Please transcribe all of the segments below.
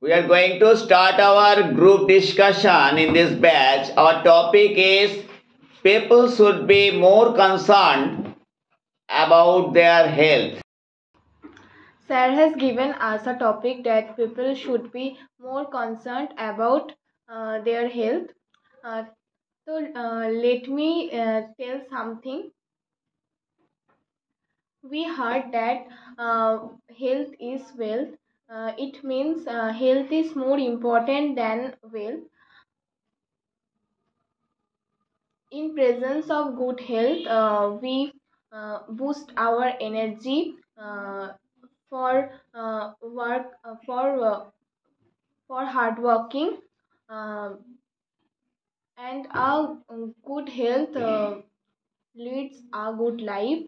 We are going to start our group discussion in this batch. Our topic is people should be more concerned about their health. Sir has given us a topic that people should be more concerned about uh, their health. Uh, so uh, let me uh, tell something. We heard that uh, health is wealth. Uh, it means uh, health is more important than wealth. In presence of good health, uh, we uh, boost our energy uh, for uh, work for for hard working um, and our good health leads a good life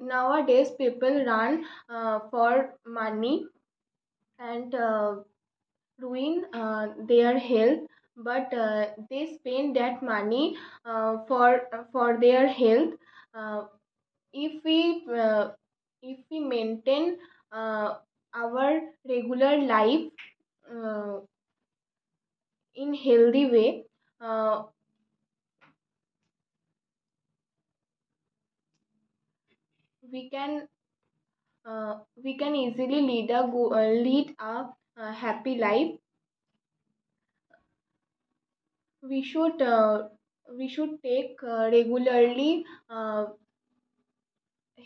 nowadays people run uh, for money and uh, ruin uh, their health but uh, they spend that money uh, for for their health. If we if we maintain our regular life in healthy way we can uh, we can easily lead a go- uh, lead a uh, happy life we should uh, we should take uh, regularly uh,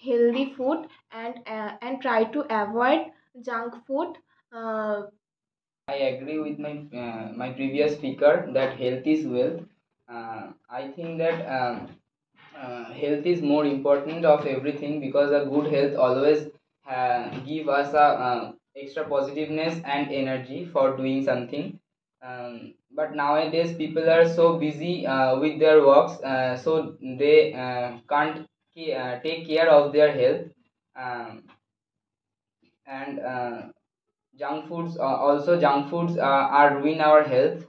healthy food and and try to avoid junk food I agree with my my previous speaker that health is wealth. I think that um, uh, health is more important of everything because a good health always uh, give us a uh, extra positiveness and energy for doing something. Um, but nowadays people are so busy uh, with their works, uh, so they can't take care of their health. Um, and junk foods also junk foods are ruin our health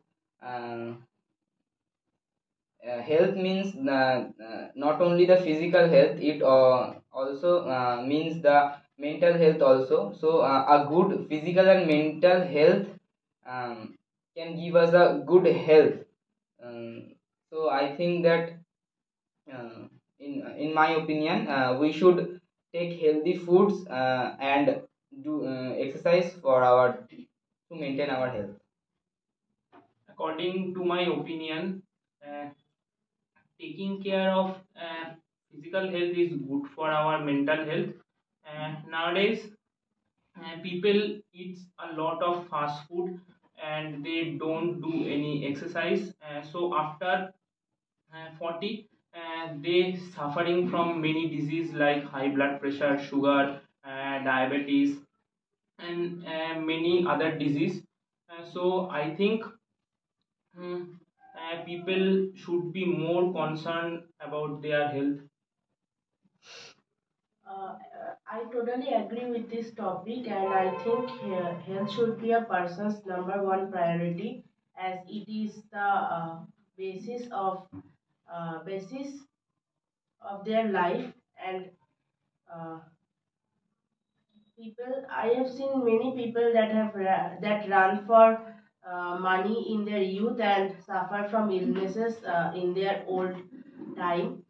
uh, health means uh, not only the physical health it uh, also uh, means the mental health also. So a good physical and mental health um, can give us a good health. Um, so i think that in in my opinion we should take healthy foods and do exercise for our to maintain our health. According to my opinion, uh, taking care of uh, physical health is good for our mental health. Uh, nowadays, uh, people eat a lot of fast food and they don't do any exercise. So after uh, 40, uh, they suffering from many disease like high blood pressure, sugar, diabetes, and many other disease. So I think People should be more concerned about their health. Uh, I totally agree with this topic, and I think health should be a person's number one priority, as it is the uh, basis of uh, basis of their life. And uh, people, I have seen many people that have that run for money in their youth and suffer from illnesses uh, in their old time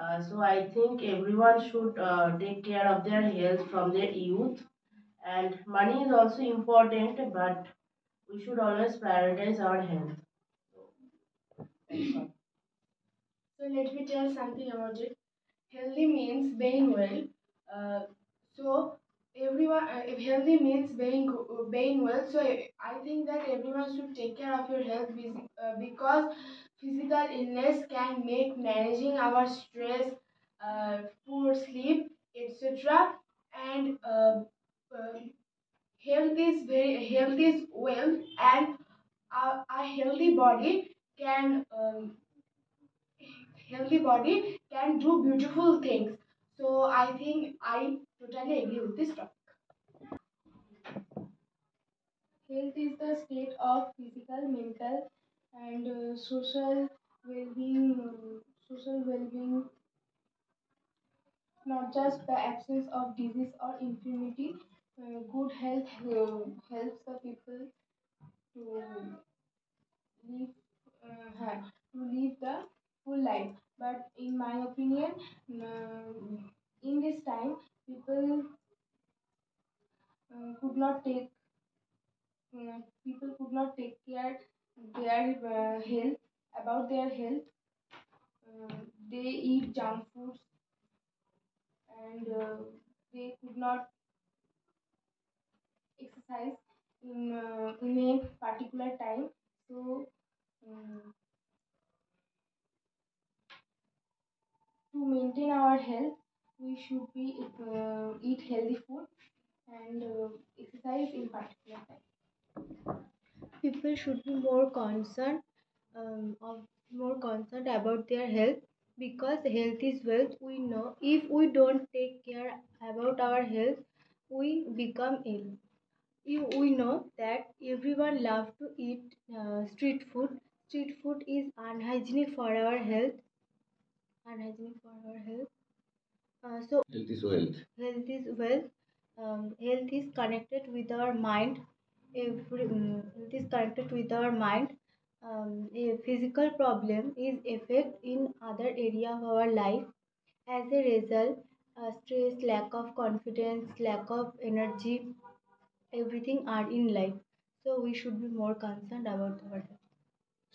uh, so I think everyone should uh, take care of their health from their youth. And money is also important, but we should always prioritize our health. So let me tell something about it. Healthy means being well. Uh, so everyone, uh, if healthy means being being well, so I I think that everyone should take care of your health uh, because physical illness can make managing our stress, uh, poor sleep, etc. And uh, uh, health is very health is wealth, and a, a healthy body can. Um, healthy body can do beautiful things. So I think I totally agree with this topic. Health is the state of physical, mental, and uh, social well-being. um, social well-being, not just the absence of disease or infirmity. uh, good health uh, helps the people to live uh, to live the full life. But in my opinion, uh, in this time, people uh, could not take uh, people could not take care their uh, health about their health. Uh, they eat junk foods and they could not exercise in in a particular time. So um, to maintain our health, we should be uh, eat healthy food and uh, exercise in particular time. people should be more concerned um, of more concerned about their health because health is wealth. We know if we don't take care about our health we become ill. You, we know that everyone loves to eat uh, street food street food is unhygienic for our health unhygienic for our health uh, so Health is wealth. health is wealth um, health is connected with our mind every um, health is connected with our mind um, a physical problem is effect in other area of our life as a result uh, stress lack of confidence lack of energy everything are in life so we should be more concerned about our health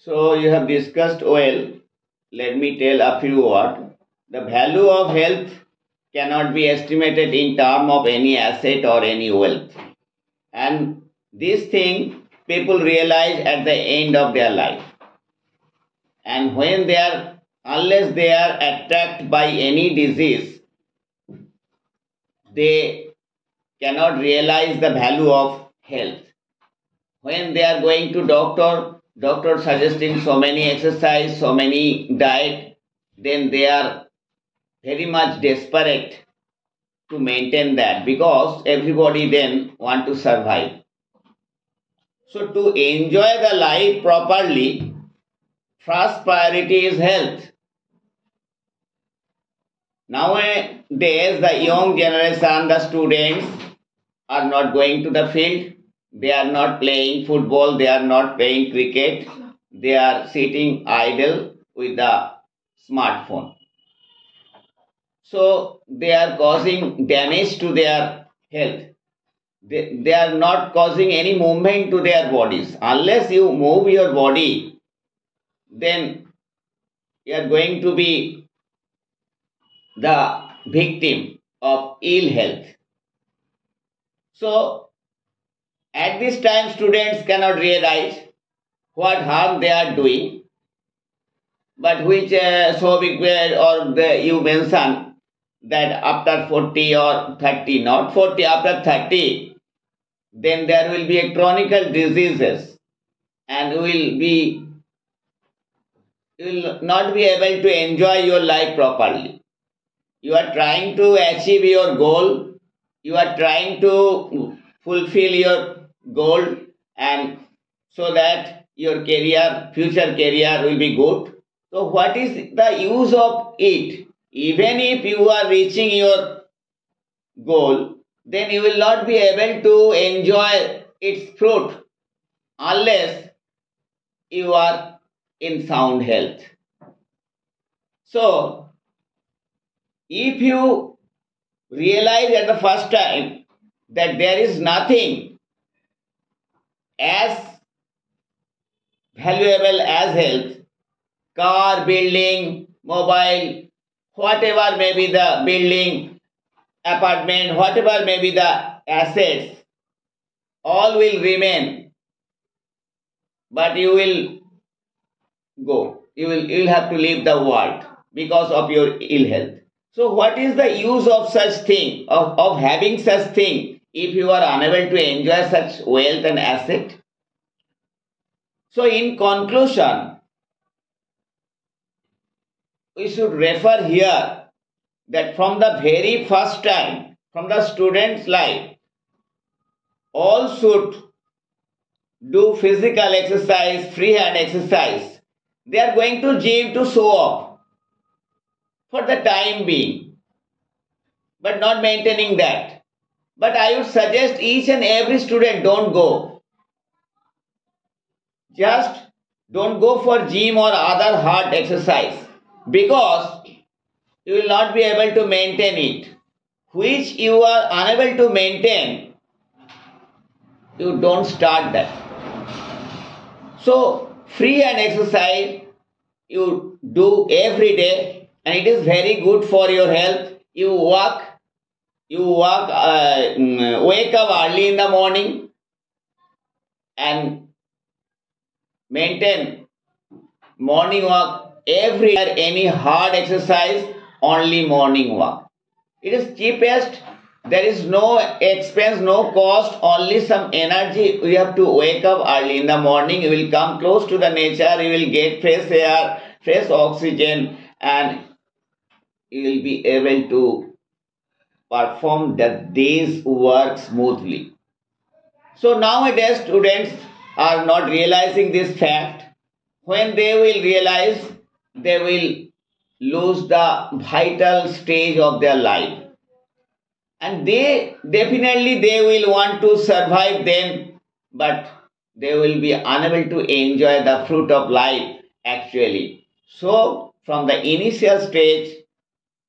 So you have discussed well. Let me tell a few words. The value of health cannot be estimated in term of any asset or any wealth. And this thing people realize at the end of their life. And when they are, unless they are attacked by any disease, they cannot realize the value of health. When they are going to doctor, doctor suggesting so many exercise, so many diet, then they are very much desperate to maintain that because everybody then want to survive. So to enjoy the life properly, first priority is health. Nowadays, the young generation, the students are not going to the field. They are not playing football. They are not playing cricket. They are sitting idle with the smartphone. So they are causing damage to their health. They, they are not causing any movement to their bodies. Unless you move your body, then you are going to be the victim of ill health. So, at this time, students cannot realize what harm they are doing, but which uh, so big or the, you mention that after 40 or 30, not 40, after 30, then there will be a chronic diseases and you will be you will not be able to enjoy your life properly. You are trying to achieve your goal, you are trying to fulfill your goal, and so that your career, future career will be good. So, what is the use of it? Even if you are reaching your goal, then you will not be able to enjoy its fruit unless you are in sound health. So, if you realize at the first time that there is nothing as valuable as health, car, building, mobile, whatever may be the building, apartment, whatever may be the assets, all will remain. But you will go. You will you will have to leave the world because of your ill health. So what is the use of such thing, of, of having such thing, if you are unable to enjoy such wealth and asset? So in conclusion, we should refer here that from the very first time, from the student's life, all should do physical exercise, free hand exercise. They are going to gym to show off for the time being, but not maintaining that. But I would suggest each and every student don't go. Just don't go for gym or other hard exercise because you will not be able to maintain it. Which you are unable to maintain, you don't start that. So, free hand exercise you do every day and it is very good for your health. You walk, you walk, uh, mm, wake up early in the morning and maintain morning walk every any hard exercise only morning walk. It is cheapest. There is no expense no cost only some energy. You have to wake up early in the morning. You will come close to the nature. You will get fresh air fresh oxygen and you will be able to perform the day's work smoothly. So nowadays students are not realizing this fact. When they will realize Mm-hmm. they will lose the vital stage of their life. And they definitely they will want to survive then but they will be unable to enjoy the fruit of life actually. So from the initial stage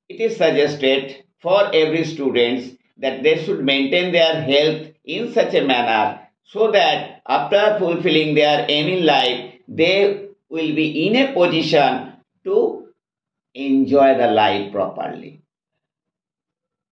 it is suggested for every students that they should maintain their health in such a manner so that after fulfilling their aim in life they will be in a position to enjoy the life properly